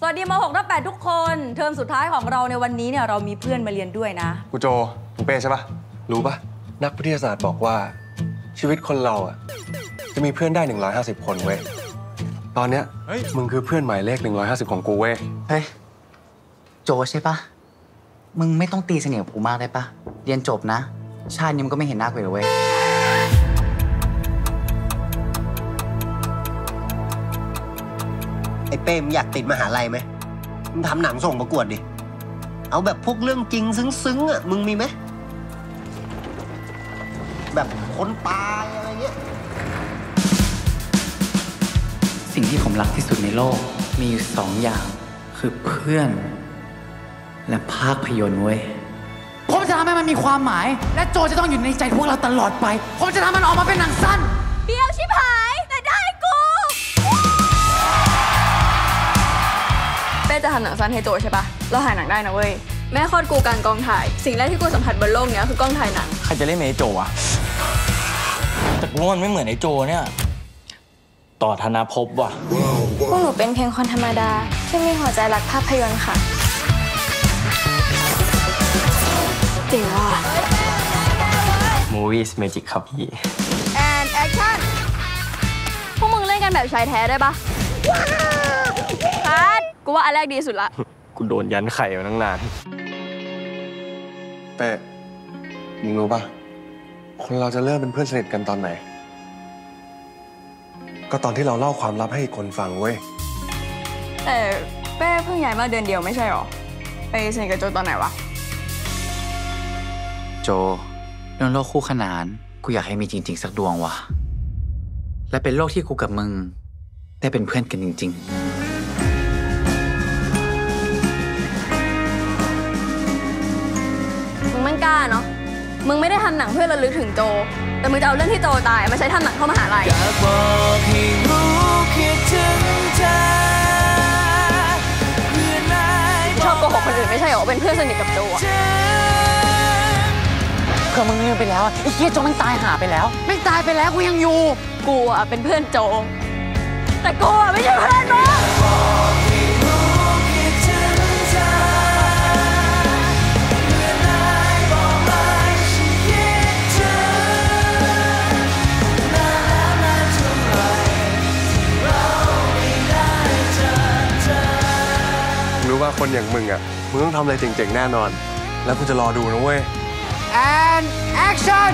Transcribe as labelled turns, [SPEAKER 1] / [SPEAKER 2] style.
[SPEAKER 1] สวัสดีม .6 ทับ8ทุกคน เทอมสุดท้ายของเราในวันนี้เนี่ยเรามีเพื่อนมาเรียนด้วยนะ
[SPEAKER 2] กูโจมึงเป้ใช่ปะรู้ปะนักวิทยาศาสตร์บอกว่า ชีวิตคนเราอะ จะมีเพื่อนได้ 150 คนเว้ย ตอนเนี้ยมึงคือเพื่อนหมายเลข 150 ของกูเว้ย
[SPEAKER 3] เฮ้ย โจใช่ปะมึงไม่ต้องตีเสนียกับกูมากได้ปะเรียนจบนะ ชาตินี้มันก็ไม่เห็นหน้ากูอีกแล้วเว้ย
[SPEAKER 4] ไอ้เป้มงอยากติดมหาลัยไหมมึงทำหนังส่งประกวดดิ เอาแบบพวกเรื่องจริงซึ้งๆอะ มึงมีไหม แบบคนตายอะไรเงี้ย
[SPEAKER 3] สิ่งที่ผมรักที่สุดในโลกมีอยู่สองอย่าง คือเพื่อน และภาพยนตร์เว้ย ผมจะทำให้มันมีความหมาย และโจจะต้องอยู่ในใจพวกเราตลอดไป ผมจะทำมันออกมาเป็นหนังสั้นำ
[SPEAKER 5] หนังสั้นให้โจใช่ปะเราถ่ายหนังได้นะเว้ย แม่คลอดกูกลารกองถ่าย สิ่งแรกที่กูสัมผัสบนโลกเนี้ยคือกล้องถ่ายหนัง
[SPEAKER 6] ใครจะเล่นเป็นไอ้โจอะแต่กูว่ามันไม่เหมือนไอ้โจเนี่ย ต่อธนาภพว่ะ
[SPEAKER 7] พวกหนูเป็นเพียงคนธรรมดา ที่มีหัวใจรักภาพยนตร์ค่ะ
[SPEAKER 5] จริงว่ะ
[SPEAKER 6] Movies Magic ครับพี่
[SPEAKER 5] and action พวกมึงเล่นกันแบบชายแท้ได้ปะคัด กูว่าอันแรกดีสุดละ
[SPEAKER 2] กูโดนยันไข่มาตั้งนาน เป้มึงรู้ปะคนเราจะเริ่มเป็นเพื่อนสนิทกันตอนไหน ก็ตอนที่เราเล่าความลับให้อีกคนฟังเว้ย
[SPEAKER 5] แต่เป้เพิ่งย้ายมาเดือนเดียวไม่ใช่หรอ ไปสนิทกับโจตอนไหนวะ
[SPEAKER 3] โจเรื่องโลกคู่ขนาน กูอยากให้มีจริง ๆ สักดวงว่ะ และเป็นโลกที่กูกับมึง ได้เป็นเพื่อนกันจริง ๆ
[SPEAKER 5] มึงมันกล้าเนาะ มึงไม่ได้ทำหนังเพื่อระลึกถึงโจ แต่มึงจะเอาเรื่องที่โจตายมาใช้ทำหนังเข้ามหาลัยชอบโกหกคนอื่นไม่ใช่เหรอ เป็นเพื่อนสนิทกับโจอะ
[SPEAKER 3] เพื่อมึงลืมไปแล้วอะไอ้เหี้ยโจมันตายหาไปแล้ว ไม่ตายไปแล้วกูยังอยู่
[SPEAKER 5] กูอะเป็นเพื่อนโจ แต่กูอะไม่ใช่เพื่อนมึง
[SPEAKER 2] ว่าคนอย่างมึงอะ มึงต้องทำอะไรเจ๋งๆ แน่นอน แล้วกูจะรอดูนะเว้ย
[SPEAKER 3] and action